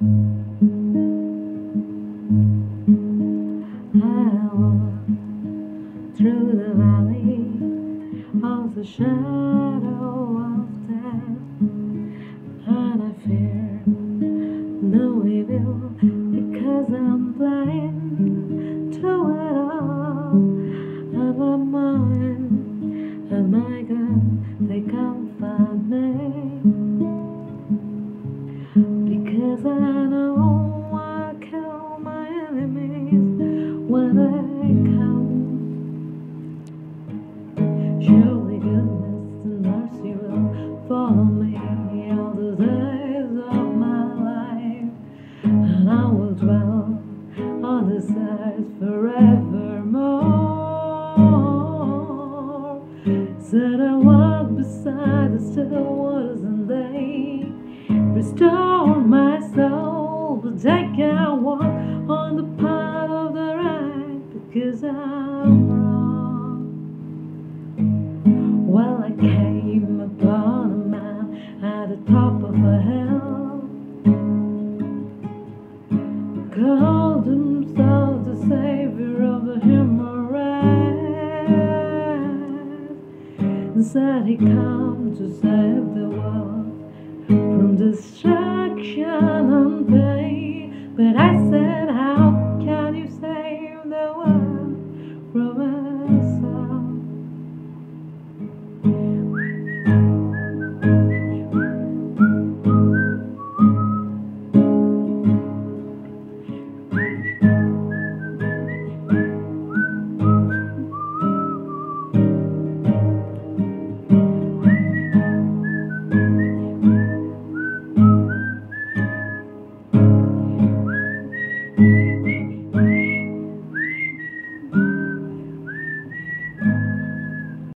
I walk through the valley of the shadow of death, and I fear no evil because I'm blind to it all. And my mind and my gun they comfort me on this earth forevermore. Said I walk beside the still waters and they restore my soul, but I can't walk on the path of the right because I'm wrong. Well, I came upon a man at the top of a hill, called himself the savior of the human race, and said he come to save the world from destruction and pain. But I said.